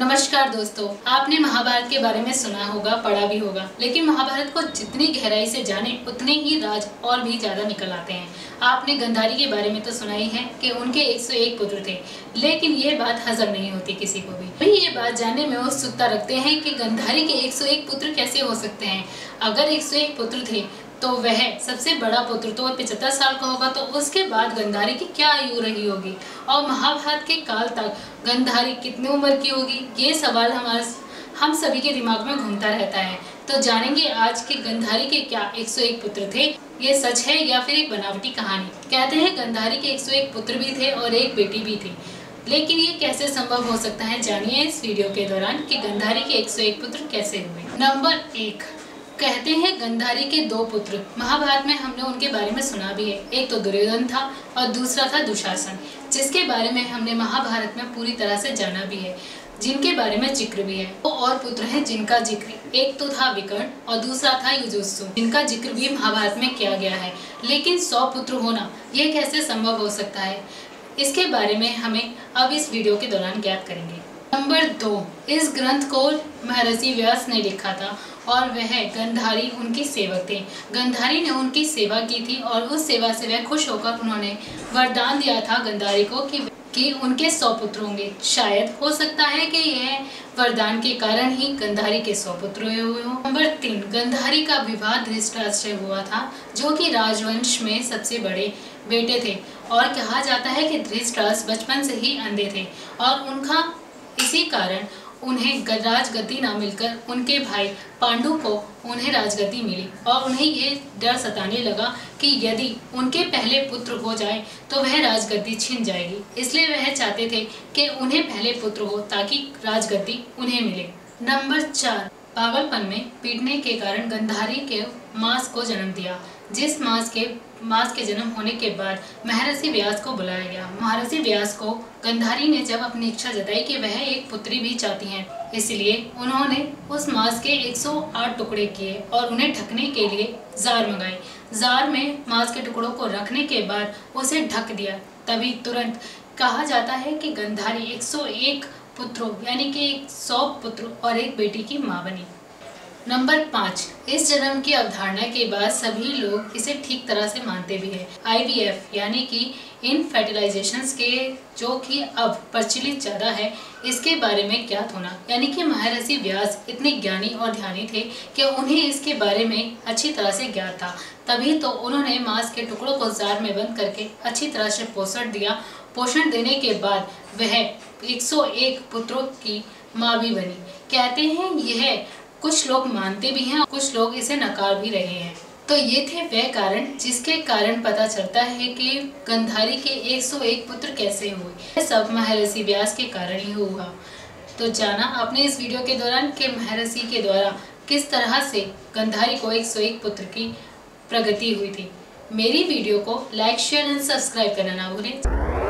नमस्कार दोस्तों, आपने महाभारत के बारे में सुना होगा, पढ़ा भी होगा, लेकिन महाभारत को जितनी गहराई से जाने, उतने ही राज और भी ज़्यादा निकल आते हैं। आपने गंधारी के बारे में तो सुना ही है कि उनके 101 पुत्र थे, लेकिन ये बात हजम नहीं होती किसी को भी। ये बात जानने में उत्सुकता रखते हैं कि गंधारी के 101 पुत्र कैसे हो सकते हैं। अगर 101 पुत्र थे तो वह सबसे बड़ा पुत्र तो पिछहत्तर साल का होगा तो उसके बाद गंधारी की क्या आयु रही होगी? और महाभारत के काल तक गंधारी कितनी उम्र की होगी? ये सवाल हमारे हम सभी के दिमाग में घूमता रहता है। तो जानेंगे आज के गंधारी के क्या 101 पुत्र थे? ये सच है या फिर एक बनावटी कहानी? कहते हैं गंधारी के 101 पुत्र भी थे और एक बेटी भी थी। लेकिन ये कैसे संभव हो सकता है? जानिए इस वीडियो के दौरान कि गंधारी के 101 पुत्र कैसे हुए। नंबर एक कहते हैं गंधारी के दो पुत्र। महाभारत में हमने उनके बारे में सुना भी है। एक तो दुर्योधन था और दूसरा था दुशासन, जिसके बारे में हमने महाभारत में पूरी तरह से जाना भी है, जिनके बारे में ज़िक्र भी है। वो और पुत्र हैं जिनका ज़िक्र। एक तो था विकर्ण और दूसरा था युजुत्सु जिनका ज़िक्र भी महाभारत में किया गया है, लेकिन सौ पुत्र होना, यह कैसे संभव हो सकता है? इसके बारे में हमें अब इस वीडियो के दौरान ज्ञात करेंगे। नंबर दो, इस ग्रंथ को महर्षि व्यास ने लिखा था और वह गंधारी उनकी सेवक थे। गंधारी ने उनकी सेवा की थी और उस सेवा से वह खुश होकर उन्होंने वरदान दिया था गंधारी को कि कि उनके सौ पुत्र होंगे। शायद हो सकता है कि यह वरदान के कारण ही गंधारी के सौ पुत्र हुए हों। नंबर तीन, गंधारी का विवाह धृष्टराज से हुआ था, जो कि राजवंश में सबसे बड़े बेटे थे और कहा जाता है कि धृष्टराज बचपन से ही अंधे थे और उनका इसी कारण उन्हें राजगति न मिलकर उनके भाई पांडु को उन्हें राजगति मिली और उन्हें ये डर सताने लगा कि यदि उनके पहले पुत्र हो जाए तो वह राजगद्दी छिन जाएगी। इसलिए वह चाहते थे कि उन्हें पहले पुत्र हो ताकि राजगद्दी उन्हें मिले। नंबर चार, पागलपन में पीटने के कारण गंधारी के मांस को जन्म दिया, जिस मांस के मास के जन्म होने के बाद महर्षि व्यास को बुलाया गया। महर्षि व्यास को गंधारी ने जब अपनी इच्छा जताई कि वह एक पुत्री भी चाहती हैं, इसलिए उन्होंने उस मांस के 108 टुकड़े किए और उन्हें ढकने के लिए जार मंगाई जार में मांस के टुकड़ों को रखने के बाद उसे ढक दिया। तभी तुरंत कहा जाता है कि गंधारी 101 पुत्रों, यानी कि एक सौ पुत्र और एक बेटी की माँ बनी। नंबर पाँच, इस जन्म की अवधारणा के बाद सभी लोग इसे ठीक तरह से मानते भी हैं। आईवीएफ यानी कि इन फर्टिलाइजेशन के, जो कि अब प्रचलित ज़्यादा है, इसके बारे में ज्ञात होना। यानी कि महर्षि व्यास इतने ज्ञानी और ध्यानी थे कि उन्हें इसके बारे में अच्छी तरह से ज्ञात था। तभी तो उन्होंने मांस के टुकड़ों को जार में बंद करके अच्छी तरह से पोषण दिया। पोषण देने के बाद वह 101 पुत्रों की माँ भी बनी। कहते हैं यह कुछ लोग मानते भी हैं और कुछ लोग इसे नकार भी रहे हैं। तो ये थे वह कारण, जिसके कारण पता चलता है कि गंधारी के 101 पुत्र कैसे हुए। सब महर्षि व्यास के कारण ही हुआ। तो जाना आपने इस वीडियो के दौरान कि महर्षि के द्वारा किस तरह से गंधारी को 101 पुत्र की प्रगति हुई थी। मेरी वीडियो को लाइक, शेयर एंड सब्सक्राइब करना ना भूलें।